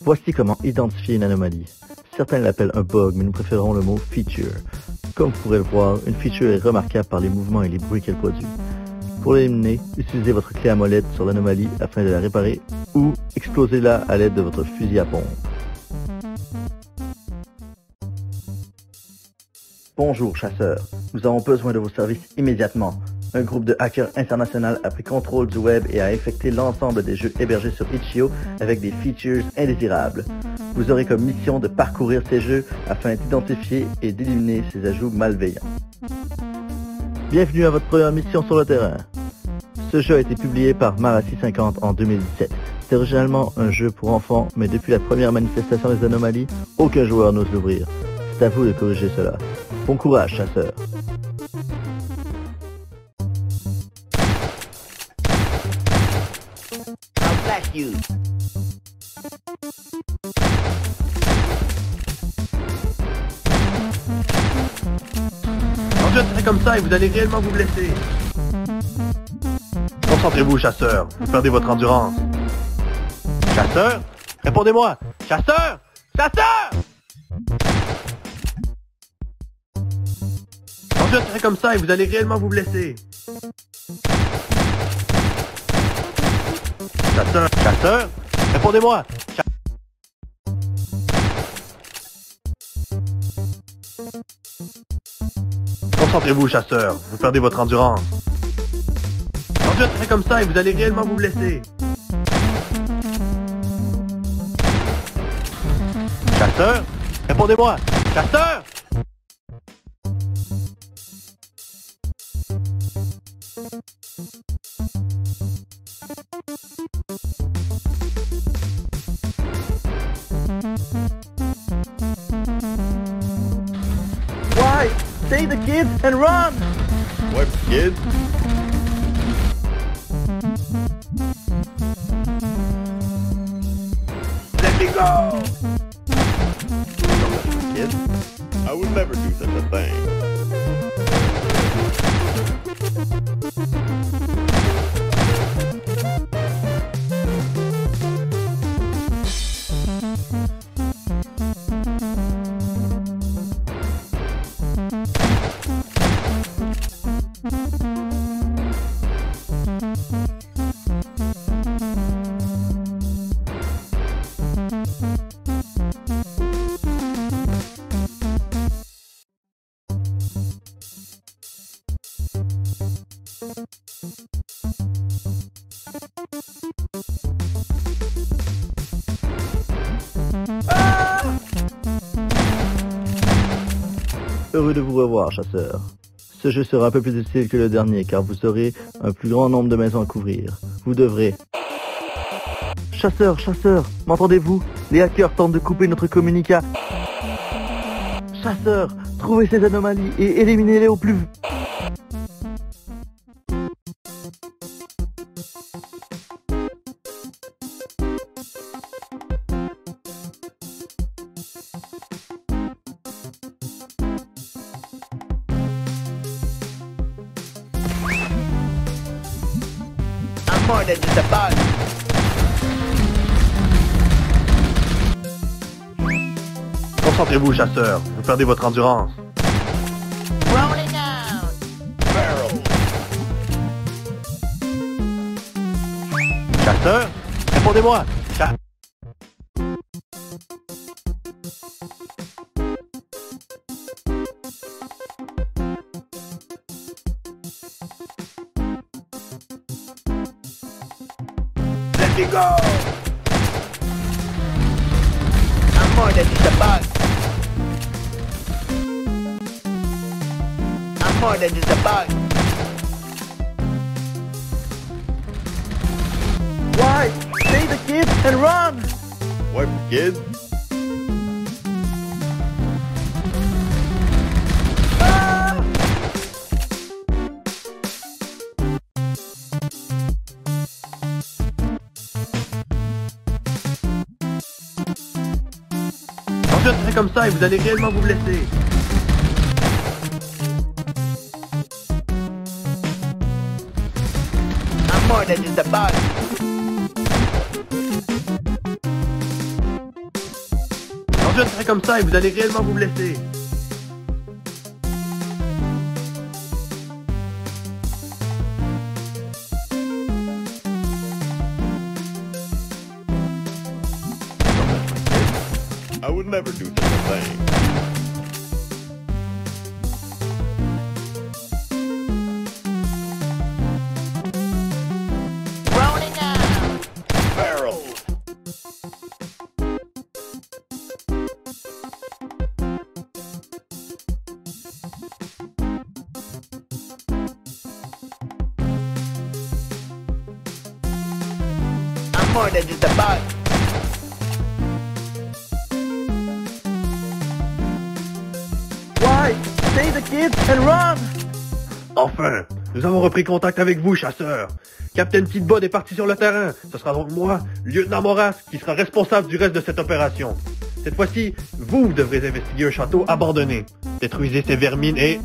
Voici comment identifier une anomalie. Certains l'appellent un bug, mais nous préférons le mot feature. Comme vous pourrez le voir, une feature est remarquable par les mouvements et les bruits qu'elle produit. Pour l'éliminer, utilisez votre clé à molette sur l'anomalie afin de la réparer ou explosez-la à l'aide de votre fusil à pompe. Bonjour chasseurs, nous avons besoin de vos services immédiatement. Un groupe de hackers international a pris contrôle du web et a infecté l'ensemble des jeux hébergés sur Itch.io avec des features indésirables. Vous aurez comme mission de parcourir ces jeux afin d'identifier et d'éliminer ces ajouts malveillants. Bienvenue à votre première mission sur le terrain. Ce jeu a été publié par Marassi 50 en 2017. C'est originalement un jeu pour enfants, mais depuis la première manifestation des anomalies, aucun joueur n'ose l'ouvrir. C'est à vous de corriger cela. Bon courage, chasseur. Vous allez réellement vous blesser. Concentrez-vous, chasseur. Vous perdez votre endurance. Chasseur Répondez-moi Chasseur Chasseur Quand je comme ça et vous allez réellement vous blesser. Chasseur Chasseur Répondez-moi Concentrez-vous, chasseur. Vous perdez votre endurance. Serai comme ça et vous allez réellement vous blesser. Chasseur Répondez-moi Chasseur Save the kids and run! What, kid Let me go kid. I would never do such a thing. Heureux de vous revoir, chasseur. Ce jeu sera un peu plus utile que le dernier car vous aurez un plus grand nombre de maisons à couvrir. Vous devrez... Chasseur, chasseur, m'entendez-vous? Les hackers tentent de couper notre communica. Chasseur, trouvez ces anomalies et éliminez-les au plus... Concentrez-vous, chasseur. Vous perdez votre endurance. Chasseur Répondez-moi Cha- Let me go. More than just a bug. Why? Save the kids and run! What, kid? Quand je serai comme ça et vous allez réellement vous blesser. I'm more than just a bug. Attendu à tirer comme ça et vous allez réellement vous blesser. I would never do such a thing. More than just a bug. Why? Save the kids and run! Enfin, nous avons repris contact avec vous, chasseur. Captain Tidbod est parti sur le terrain. Ce sera donc moi, lieutenant Moras, qui sera responsable du reste de cette opération. Cette fois-ci, vous devrez investiguer un château abandonné. Détruisez ces vermines et...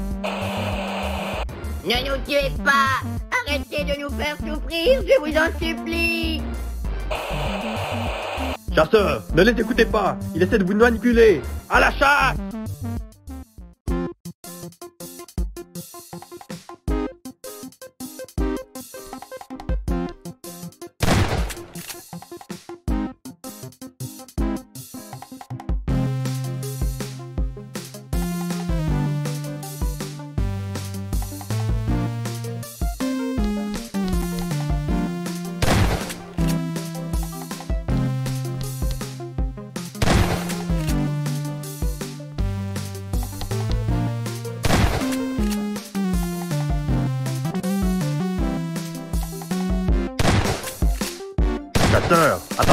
Ne nous tuez pas Arrêtez de nous faire souffrir, je vous en supplie Chasseur, ne les écoutez pas. Il essaie de vous manipuler. À la chasse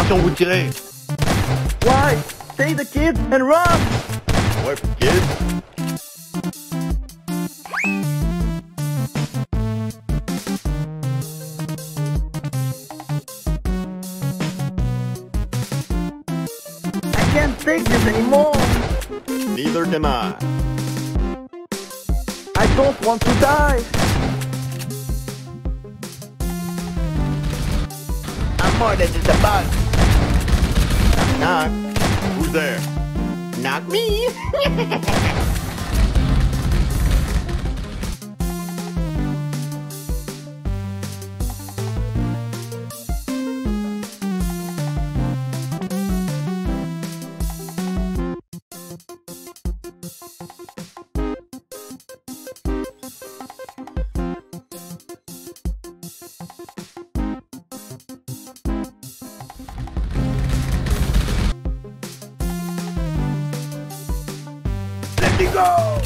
attention, vous tirez. Why? Save the kids and run! Wife kids? I can't take this anymore! Neither can I. I don't want to die! I'm more than just a bug. Knock. Who's there? Knock me Let me go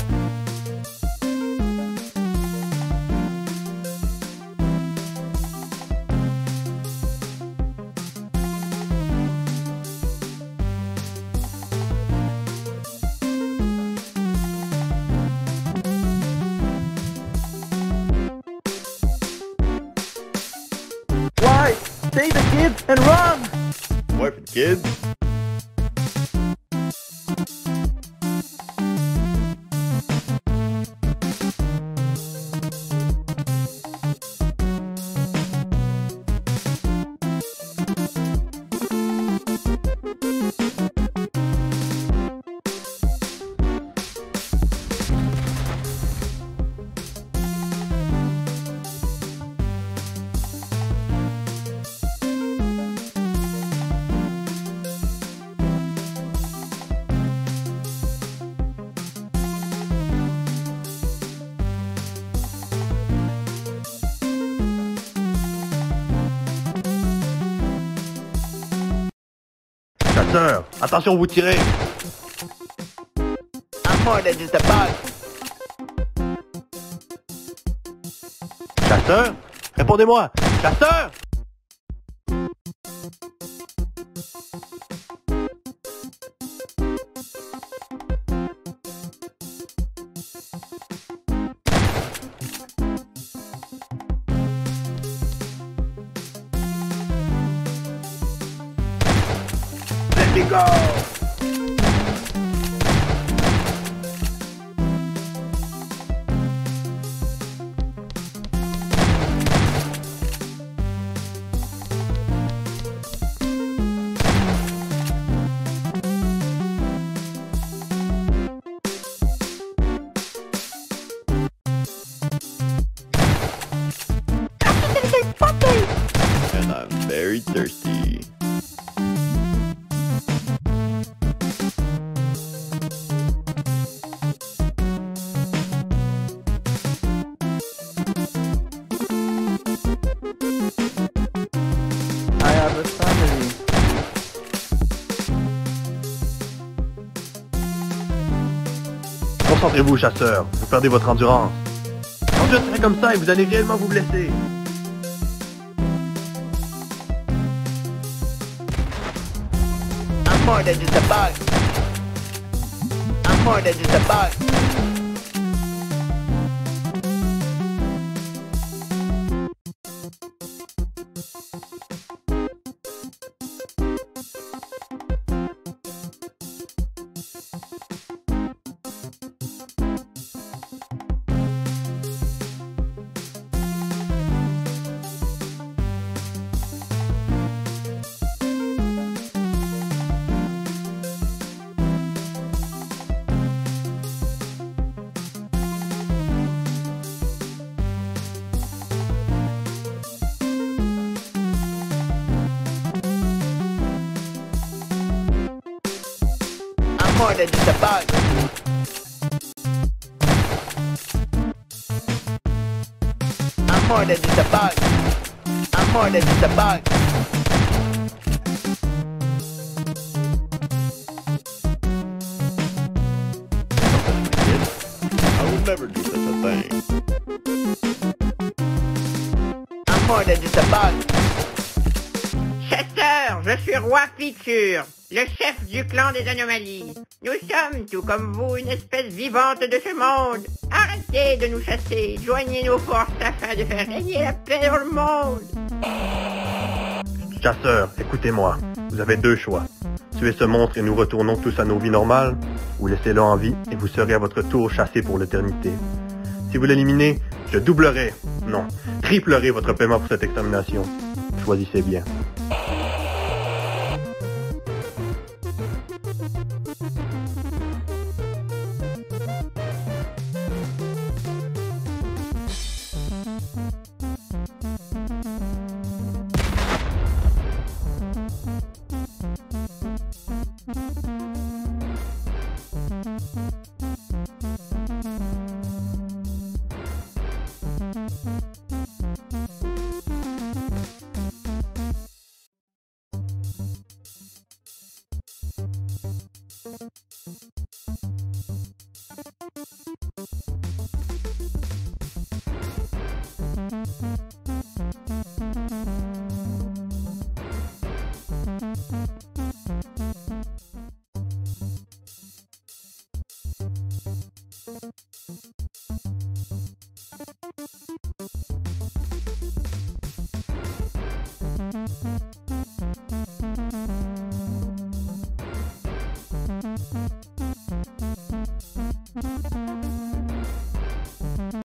Why? Save the kids and run! Wife and kids? Attention, vous tirez. I'm more than just a bug. Chasseur Répondez-moi Chasseur very thirsty. I have a family. Concentrez-vous, chasseur. Vous perdez votre endurance. Endurez comme ça et vous allez réellement vous blesser. More than just a bug. I'm more than just a bug. More than just a bug. I'm more than just a bug. I'm more than just a bug. I would never do such a thing. I'm more than just a bug. Chasseur, je suis roi Feature, le chef du clan des anomalies. Nous sommes, tout comme vous, une espèce vivante de ce monde. Arrêtez de nous chasser, joignez nos forces afin de faire régner la paix dans le monde. Chasseur, écoutez-moi. Vous avez deux choix. Tuez ce monstre et nous retournons tous à nos vies normales, ou laissez-le en vie et vous serez à votre tour chassé pour l'éternité. Si vous l'éliminez, je doublerai, non, triplerai votre paiement pour cette extermination. Choisissez bien.